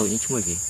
ao íntimo aqui.